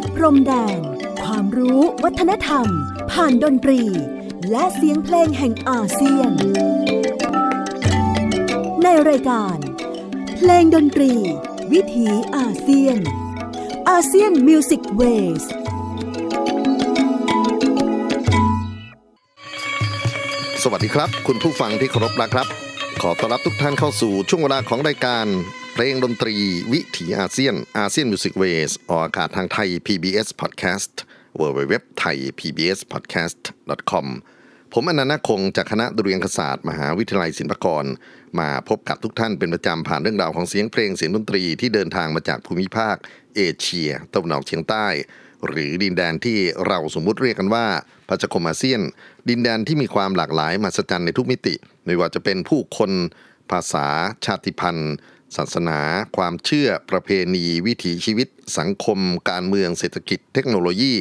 ดพรมแดน ความรู้วัฒนธรรม ผ่านดนตรี และเสียงเพลงแห่งอาเซียน ในรายการ เพลงดนตรี วิถีอาเซียน อาเซียนมิวสิกเวสสวัสดีครับ คุณผู้ฟังที่เคารพนะครับ ขอต้อนรับทุกท่านเข้าสู่ช่วงเวลาของรายการ เพลงดนตรีวิถีอาเซียน ASEAN Music Ways ออกอากาศทางไทย PBS Podcast w w w t h a i PBS Podcast com ผมอานันท์ นาคคงจากคณะดุริยางคศาสตร์ มหาวิทยาลัยศิลปากร มาพบกับทุกท่านเป็นประจำผ่านเรื่องราวของเสียงเพลงเสียงดนตรีที่เดินทางมาจากภูมิภาค เอเชียตะวันออกเฉียงใต้ หรือดินแดนที่เราสมมุติเรียกกันว่าประชาคมอาเซียน ดินแดนที่มีความหลากหลายมหัศจรรย์ในทุกมิติ ไม่ว่าจะเป็นผู้คน ภาษา ชาติพันธุ์ ศาสนา ความเชื่อประเพณี วิถีชีวิต สังคม การเมืองเศรษฐกิจ เทคโนโลยี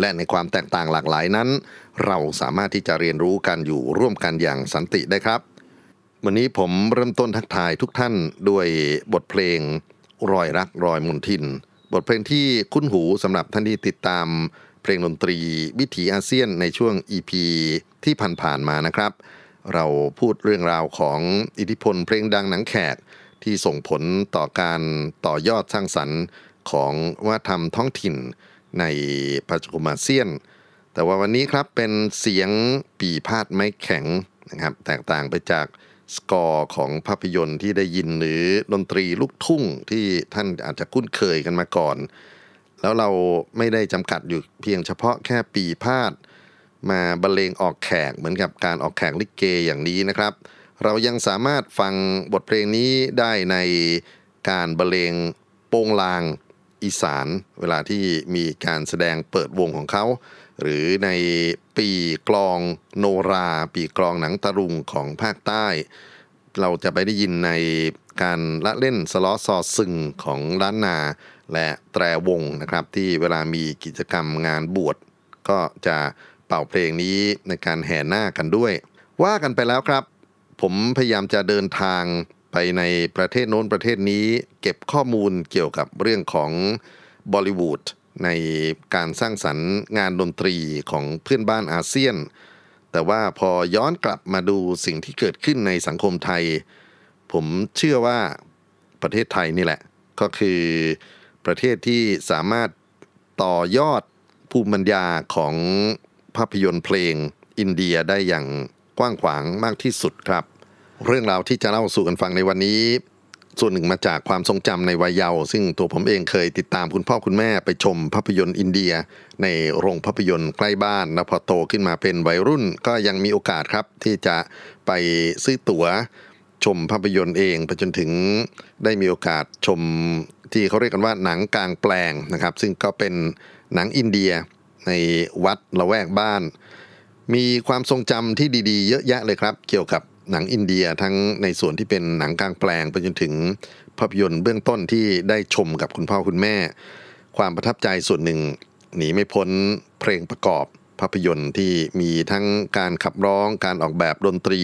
และในความแตกต่างหลากหลายนั้น เราสามารถที่จะเรียนรู้กันอยู่ร่วมกันอย่างสันติได้ครับ วันนี้ผมเริ่มต้นทักทายทุกท่านด้วยบทเพลง รอยรักรอยมุนทิน บทเพลงที่คุ้นหูสำหรับท่านที่ติดตาม เพลงดนตรี วิถีอาเซียนในช่วง EP ที่ผ่านๆมานะครับ เราพูดเรื่องราวของอิทธิพลเพลงดังหนังแขก ที่ส่งผลต่อการต่อยอดสร้างสรรค์ของวัฒนธรรมท้องถิ่นในปัจจุบันอาเซียน แต่ว่าวันนี้ครับเป็นเสียงปีพาดไม้แข็งนะครับแตกต่างไปจากสกอร์ของภาพยนตร์ที่ได้ยินหรือดนตรีลูกทุ่งที่ท่านอาจจะคุ้นเคยกันมาก่อน แล้วเราไม่ได้จำกัดอยู่เพียงเฉพาะแค่ปีพาดมาบรรเลงออกแขกเหมือนกับการออกแขกลิเกอย่างนี้นะครับ เรายังสามารถฟังบทเพลงนี้ได้ในการบรรเลงโปงลางอีสาน เวลาที่มีการแสดงเปิดวงของเขา หรือในปีกลองโนรา ปีกลองหนังตะลุงของภาคใต้ เราจะไปได้ยินในการละเล่นสล้อซอซึงของล้านนา และแตรวงนะครับ ที่เวลามีกิจกรรมงานบวชก็จะเป่าเพลงนี้ในการแห่หน้ากันด้วย ว่ากันไปแล้วครับ ผมพยายามจะเดินทางไปในประเทศโน้นประเทศนี้ เก็บข้อมูลเกี่ยวกับเรื่องของบอลิวูดในการสร้างสรรค์งานดนตรีของเพื่อนบ้านอาเซียน แต่ว่าพอย้อนกลับมาดูสิ่งที่เกิดขึ้นในสังคมไทย ผมเชื่อว่าประเทศไทยนี่แหละ ก็คือประเทศที่สามารถต่อยอดภูมิปัญญาของภาพยนตร์เพลงอินเดียได้อย่าง กว้างขวางมากที่สุดครับ เรื่องราวที่จะเล่าสู่กันฟังในวันนี้ ส่วนหนึ่งมาจากความทรงจำในวัยเยาว์ซึ่งตัวผมเองเคยติดตามคุณพ่อคุณแม่ไปชมภาพยนตร์อินเดีย ในโรงภาพยนตร์ใกล้บ้านแล้วพอโตขึ้นมาเป็นวัยรุ่นก็ยังมีโอกาสครับ ที่จะไปซื้อตั๋วชมภาพยนตร์เองไปจนถึงได้มีโอกาสชมที่เขาเรียกกันว่าหนังกลางแปลงนะครับ ซึ่งก็เป็นหนังอินเดียในวัดละแวกบ้าน มีความทรงจำที่ดีๆ เยอะแยะเลยครับ เกี่ยวกับหนังอินเดียทั้งในส่วนที่เป็นหนังกลางแปลงไปจนถึงภาพยนตร์เบื้องต้นที่ได้ชมกับคุณพ่อคุณแม่ ความประทับใจส่วนหนึ่ง หนีไม่พ้นเพลงประกอบภาพยนตร์ที่มีทั้งการขับร้องการออกแบบดนตรี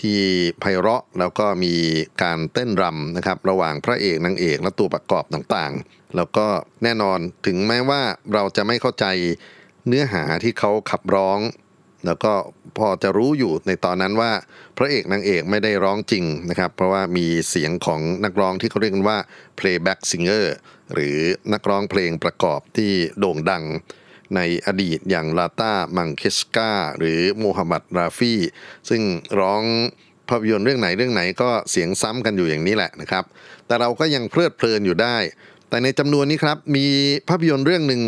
ที่ไพเราะแล้วก็มีการเต้นรำนะครับ ระหว่างพระเอกนางเอกและตัวประกอบต่างๆ แล้วก็แน่นอนถึงแม้ว่าเราจะไม่เข้าใจเนื้อหาที่เขาขับร้อง แล้วก็พอจะรู้อยู่ในตอนนั้นว่าพระเอกนางเอกไม่ได้ร้องจริงนะครับ เพราะว่ามีเสียงของนักร้องที่เขาเรียกกันว่า playback singer หรือนักร้องเพลงประกอบที่โด่งดังในอดีตอย่างลาตามังเคสกาหรือโมฮัมหมัดราฟีซึ่งร้องภาพยนตร์เรื่องไหนเรื่องไหนก็เสียงซ้ำกันอยู่อย่างนี้แหละนะครับ แต่เราก็ยังเพลิดเพลินอยู่ได้ แต่ในจำนวนนี้ครับมีภาพยนตร์เรื่องหนึ่ง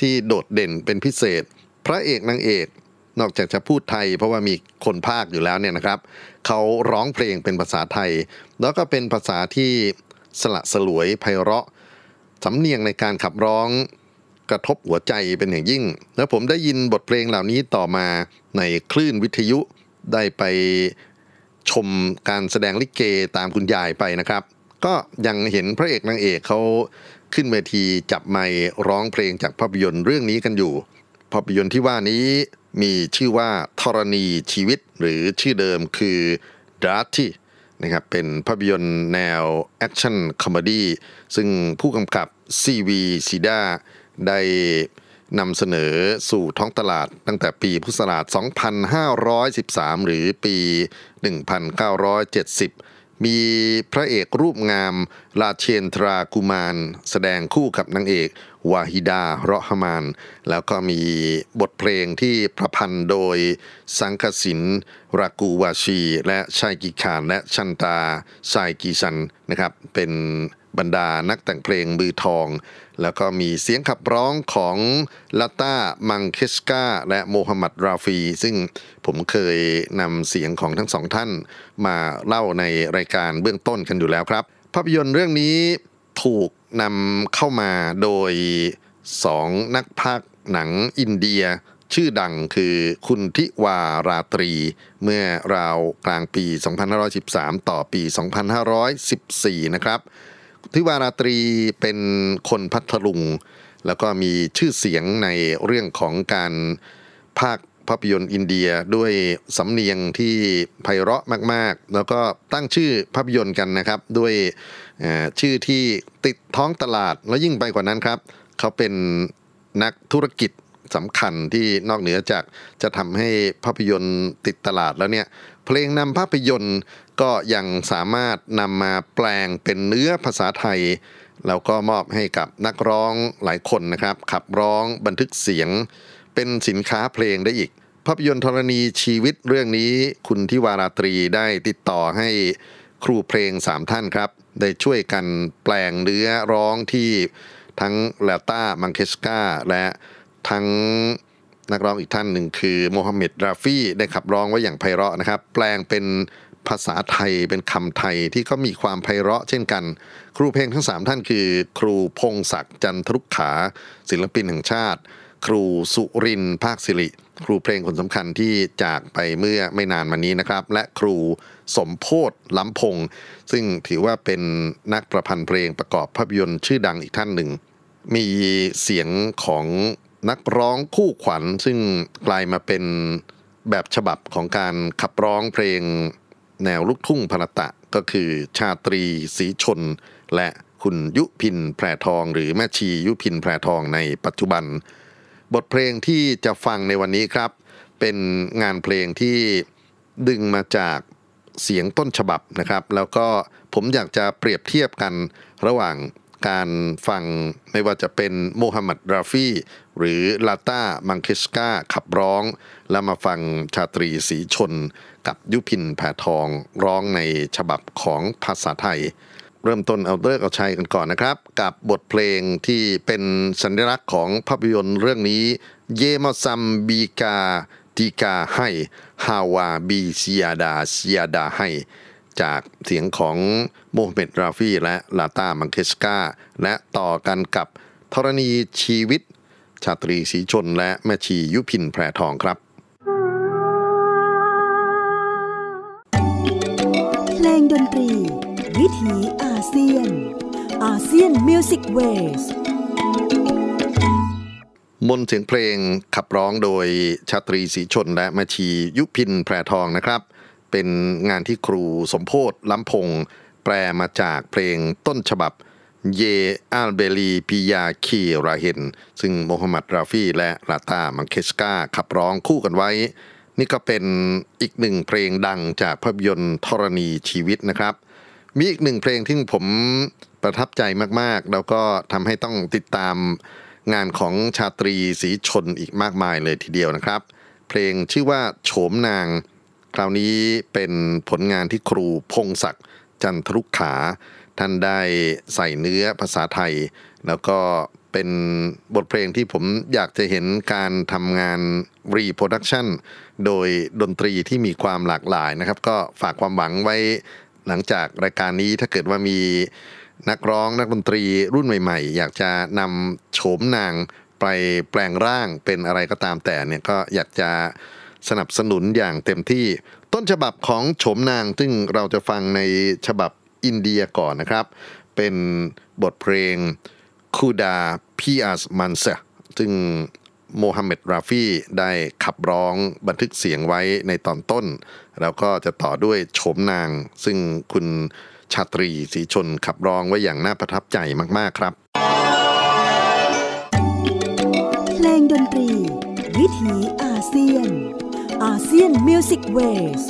ที่โดดเด่นเป็นพิเศษ พระเอกนางเอก นอกจากจะพูดไทย เพราะว่ามีคนภาคอยู่แล้วเนี่ยนะครับเขาร้องเพลงเป็นภาษาไทย แล้วก็เป็นภาษาที่สละสลวยไพเราะสำเนียงในการขับร้องกระทบหัวใจเป็นอย่างยิ่ง แล้วผมได้ยินบทเพลงเหล่านี้ต่อมาในคลื่นวิทยุได้ไปชมการแสดงลิเกตามคุณยายไปนะครับ ก็ยังเห็นพระเอกนางเอกเขาขึ้นเวทีจับไมค์ร้องเพลงจากภาพยนตร์เรื่องนี้กันอยู่ ภาพยนตร์ที่ว่านี้ มีชื่อว่าธรณีชีวิตหรือชื่อเดิมคือधरती นะครับเป็นภาพยนตร์แนว action comedy ซึ่งผู้กำกับซีวีซีดาได้นำเสนอสู่ท้องตลาดตั้งแต่ปีพุทธศักราช 2513 หรือปี 1970 มีพระเอกรูปงามราเชนทรากุมาร แสดงคู่กับนางเอกวาฮิดาเราะหมาน แล้วก็มีบทเพลงที่ประพันธ์โดยสังคสินรากูวาชี และชายกิขานและชันตาชายกีชันนะครับเป็น บรรดานักแต่งเพลงมือทอง แล้วก็มีเสียงขับร้องของลาต้ามังเคสกาและโมฮัมหมัดราฟี ซึ่งผมเคยนำเสียงของทั้งสองท่านมาเล่าในรายการเบื้องต้นกันอยู่แล้วครับ ภาพยนตร์เรื่องนี้ถูกนำเข้ามาโดยสองนักพากย์หนังอินเดียชื่อดังคือคุณทิวาราตรี เมื่อราวกลางปี 2513 ต่อปี 2514 นะครับ ทิวาราตรีเป็นคนพัทลุง แล้วก็มีชื่อเสียงในเรื่องของการภาคภาพยนตร์อินเดียด้วยสำเนียงที่ไพเราะมาก ๆ แล้วก็ตั้งชื่อภาพยนตร์กันนะครับ ด้วยชื่อที่ติดท้องตลาดแล้วยิ่งไปกว่านั้นครับ เขาเป็นนักธุรกิจสำคัญที่นอกเหนือจากจะทำให้ภาพยนตร์ติดตลาดแล้วเนี่ย เพลงนำภาพยนตร์ ก็ยังสามารถนำมาแปลงเป็นเนื้อภาษาไทย แล้วก็มอบให้กับนักร้องหลายคนนะครับ ขับร้องบันทึกเสียง เป็นสินค้าเพลงได้อีก ภาพยนตร์ธรณีชีวิตเรื่องนี้ คุณทิวาราตรีได้ติดต่อให้ครูเพลงสามท่านครับ ได้ช่วยกันแปลงเนื้อร้องที่ทั้งลาต้ามังเคสกาและทั้งนักร้องอีกท่านหนึ่งคือโมฮัมเหม็ดราฟี่ได้ขับร้องไว้อย่างไพเราะนะครับ แปลงเป็น ภาษาไทยเป็นคำไทยที่ก็มีความไพเราะเช่นกัน ครูเพลงทั้ง 3 ท่านคือ ครูพงศักดิ์จันทรุกขา ศิลปินแห่งชาติ ครูสุรินภาคสิริ ครูเพลงคนสำคัญที่จากไปเมื่อไม่นานมานี้นะครับ และครูสมโพธล้ำพง ซึ่งถือว่าเป็นนักประพันธ์เพลงประกอบภาพยนตร์ชื่อดังอีกท่านหนึ่ง มีเสียงของนักร้องคู่ขวัญซึ่งกลายมาเป็นแบบฉบับของการขับร้องเพลง แนวลูกทุ่งพรตะก็คือชาตรีสีชน และคุณยุพินแพรทอง หรือแม่ชียุพินแพรทองในปัจจุบัน บทเพลงที่จะฟังในวันนี้ครับ เป็นงานเพลงที่ดึงมาจากเสียงต้นฉบับนะครับ แล้วก็ผมอยากจะเปรียบเทียบกันระหว่าง การฟังไม่ว่าจะเป็นโมฮัมหมัดราฟี่หรือลาต้ามังเคสกาขับร้อง แล้วมาฟังชาตรีสีชน กับยุพินแพรทองร้องในฉบับของภาษาไทย เริ่มต้นเอาฤกษ์เอาชัยกันก่อนนะครับ กับบทเพลงที่เป็นสัญลักษณ์ของภาพยนตร์เรื่องนี้ ये मौसम भीगा भीगा है हवा भी ज़्यादा ज़्यादा है จากเสียงของโมฮัมเหม็ดราฟีและลาตามังเคสกาและต่อกันกับธรณีชีวิต ชาตรีศรีชลและแม่ชียุพินแพรทองครับ เพลงดนตรี วิถีอาเซียน ASEAN Music Waysมนเสียงเพลงขับร้องโดยชาตรีศรีชลและแม่ชียุพินแพรทองนะครับ เป็นงานที่ครูสมโพธล้ำพง แปลมาจากเพลงต้นฉบับये अलबेली प्यार की राहें ซึ่งโมฮัมหมัดราฟีและลาตามังเคสกาขับร้องคู่กันไว้ นี่ก็เป็นอีกหนึ่งเพลงดังจากภาพยนตร์ธรณีชีวิตนะครับ มีอีกหนึ่งเพลงที่ผมประทับใจมากๆ แล้วก็ทำให้ต้องติดตามงานของชาตรีสีชนอีกมากมายเลยทีเดียวนะครับ เพลงชื่อว่าโฉมนาง คราวนี้เป็นผลงานที่ครูพงศักดิ์จันทรุกขา ท่านได้ใส่เนื้อภาษาไทย แล้วก็เป็นบทเพลงที่ผมอยากจะเห็นการทำงาน reproduction โดยดนตรีที่มีความหลากหลายนะครับ ก็ฝากความหวังไว้หลังจากรายการนี้ถ้าเกิดว่ามีนักร้องนักดนตรีรุ่นใหม่ ๆ อยากจะนำโฉมนางไปแปลงร่างเป็นอะไรก็ตามแต่เนี่ยก็อยากจะ สนับสนุนอย่างเต็มที่ ต้นฉบับของโฉมนางซึ่งเราจะฟังในฉบับอินเดียก่อนนะครับ เป็นบทเพลงख़ुदा भी आसमाँ से ซึ่งโมฮัมเหม็ดราฟีได้ขับร้องบันทึกเสียงไว้ในตอนต้น แล้วก็จะต่อด้วยโฉมนาง ซึ่งคุณชาตรีศรีชลขับร้องไว้อย่างน่าประทับใจมาก ๆ ครับ เพลงดนตรี วิถีอาเซียน ASEAN Music Ways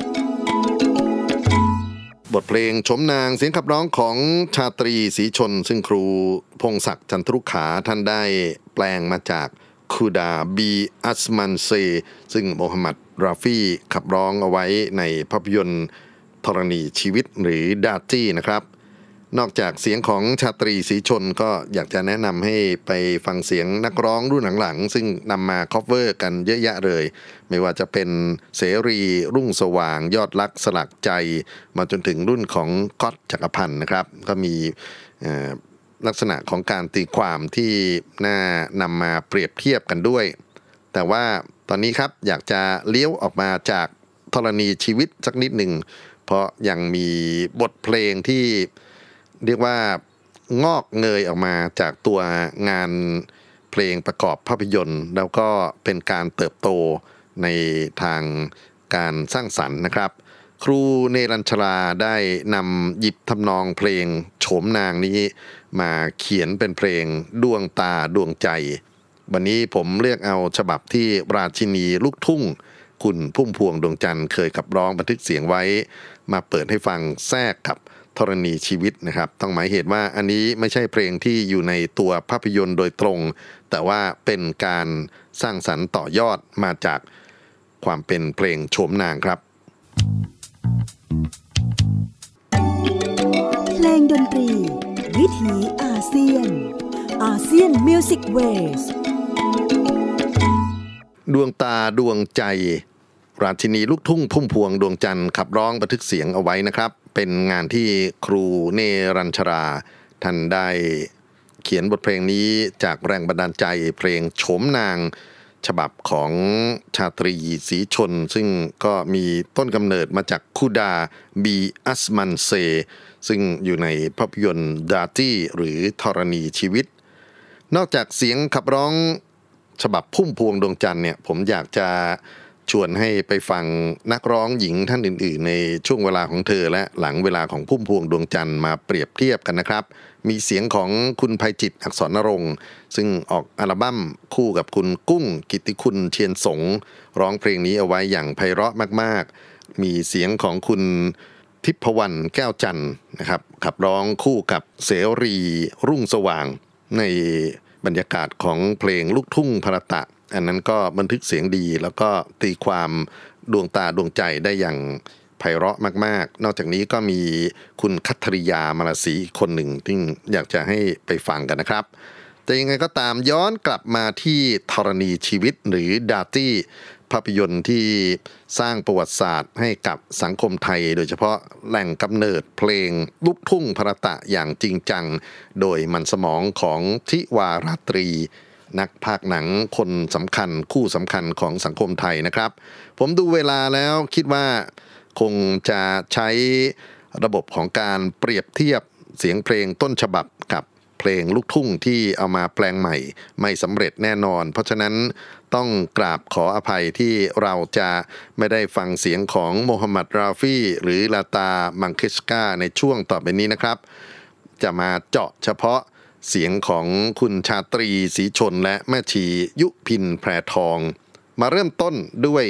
บทเพลงชมนางเสียงขับร้องของชาตรีสีชน ซึ่งครูพงษ์ศักดิ์จันทรุกขาท่านได้แปลงมาจากखुदा भी आसमान से ซึ่งโมฮัมหมัดราฟี่ขับร้องเอาไว้ในภาพยนตร์ธรณีชีวิตหรือดาจี้นะครับ นอกจากเสียงของชาตรีสีชนก็อยากจะแนะนำให้ไปฟังเสียงนักร้องรุ่นหลังๆ ซึ่งนำมา cover กันเยอะแยะเลย ไม่ว่าจะเป็นเสรีรุ่งสว่างยอดรักสลักใจ มาจนถึงรุ่นของก๊อตจักรพันธ์นะครับ ก็มีลักษณะของการตีความที่น่านำมาเปรียบเทียบกันด้วย แต่ว่าตอนนี้ครับอยากจะเลี้ยวออกมาจากธรณีชีวิตสักนิดหนึ่ง เพราะยังมีบทเพลงที่ เรียกว่างอกเงยออกมาจากตัวงานเพลงประกอบภาพยนตร์ แล้วก็เป็นการเติบโตในทางการสร้างสรรค์นะครับ ครูเนรัญชลาได้นำหยิบทำนองเพลงโฉมนางนี้ มาเขียนเป็นเพลงดวงตาดวงใจ วันนี้ผมเลือกเอาฉบับที่ราชินีลูกทุ่ง คุณพุ่มพวงดวงจันทร์เคยขับร้องบันทึกเสียงไว้ มาเปิดให้ฟังแทรกกับ ธรณีชีวิตนะครับ ต้องหมายเหตุว่าอันนี้ไม่ใช่เพลงที่อยู่ในตัวภาพยนตร์โดยตรง แต่ว่าเป็นการสร้างสรรค์ต่อยอดมาจากความเป็นเพลงโฉมนางครับ เพลงดนตรี วิถีอาเซียน อาเซียนมิวสิกเวสดวงตาดวงใจ ราชินีลูกทุ่งพุ่มพวงดวงจันทร์ขับร้องบันทึกเสียงเอาไว้นะครับ เป็นงานที่ครูเนรัญชรา ท่านได้เขียนบทเพลงนี้จากแรงบันดาลใจเพลงโฉมนางฉบับของชาตรีสีชน ซึ่งก็มีต้นกำเนิดมาจากคูดาบีอัสมันเซ ซึ่งอยู่ในภาพยนตร์ดาตี้หรือธรณีชีวิต นอกจากเสียงขับร้องฉบับพุ่มพวงดวงจันทร์เนี่ยผมอยากจะ ชวนให้ไปฟังนักร้องหญิงท่านอื่น ๆ ในช่วงเวลาของเธอและหลังเวลาของพุ่มพวงดวงจันทร์มาเปรียบเทียบกันนะครับ มีเสียงของคุณภัยจิตอักษรนรงค์ซึ่งออกอัลบั้มคู่กับคุณกุ้งกิติคุณเชียนสงร้องเพลงนี้เอาไว้อย่างไพเราะมาก ๆ มีเสียงของคุณทิพวรรณแก้วจันทร์นะครับขับร้องคู่กับเสรีรุ่งสว่างในบรรยากาศของเพลงลูกทุ่งพรตะ อันนั้นก็บันทึกเสียงดี แล้วก็ตีความดวงตาดวงใจได้อย่างไพเราะมาก ๆ นอกจากนี้ก็มีคุณคัทริยามาลาศีคนหนึ่งที่อยากจะให้ไปฟังกันนะครับแต่ยังไงก็ตามย้อนกลับมาที่ธรณีชีวิตหรือดาตี้ภาพยนตร์ที่สร้างประวัติศาสตร์ให้กับสังคมไทย โดยเฉพาะแหล่งกำเนิดเพลงลูกทุ่งพระตะอย่างจริงจัง โดยมันสมองของทิวาราตรี นักภาคหนังคนสำคัญคู่สำคัญของสังคมไทยนะครับ ผมดูเวลาแล้วคิดว่าคงจะใช้ระบบของการเปรียบเทียบเสียงเพลงต้นฉบับกับเพลงลูกทุ่งที่เอามาแปลงใหม่ ไม่สำเร็จแน่นอน เพราะฉะนั้นต้องกราบขออภัยที่เราจะไม่ได้ฟังเสียงของโมฮัมหมัดราฟี่หรือลาตามังเกชการ์ในช่วงต่อไปนี้นะครับ จะมาเจาะเฉพาะ เสียงของคุณชาตรีสีชนและแม่ชียุพินแพรทอง มาเริ่มต้นด้วย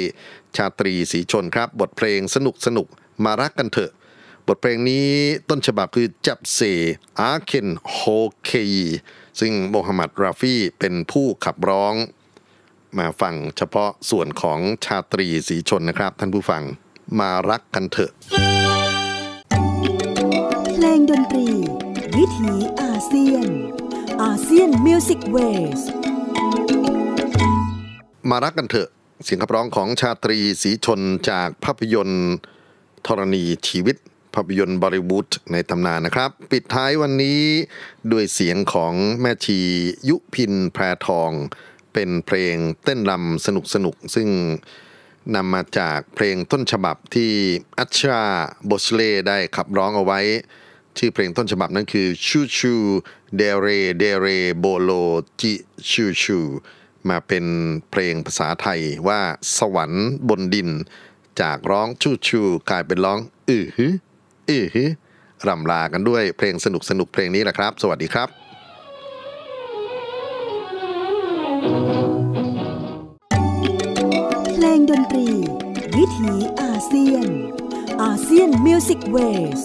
ชาตรีสีชนครับ บทเพลงสนุกสนุกมารักกันเถอะ บทเพลงนี้ต้นฉบับคือजब से आँखें हो गईซึ่งโมฮัมหมัดราฟี่เป็นผู้ขับร้อง มาฟังเฉพาะส่วนของชาตรีสีชนนะครับ ท่านผู้ฟังมารักกันเถอะ เพลงดนตรี วิถีอาเซียน ASEAN Music Waysมารักกันเถอะ เสียงขับร้องของชาตรีสีชนจากภาพยนตร์ธรณีชีวิต ภาพยนตร์บอลลีวูดในตำนานนะครับ ปิดท้ายวันนี้ด้วยเสียงของแม่ชียุพินแพรทอง เป็นเพลงเต้นรำสนุกสนุกซึ่งนำมาจากเพลงต้นฉบับที่อัชชาโบชเล่ได้ขับร้องเอาไว้ ชื่อเพลงต้นฉบับนั้นคือชูชูเดเรเดเรโบโลจิชูชูมาเป็นเพลงภาษาไทยว่าสวรรค์บนดิน จากร้องชูชูกลายเป็นร้องอือฮึอือฮึรำลากันด้วยเพลงสนุกสนุกเพลงนี้แหละครับ สวัสดีครับเพลงดนตรี วิถีอาเซียน ASEAN Music Ways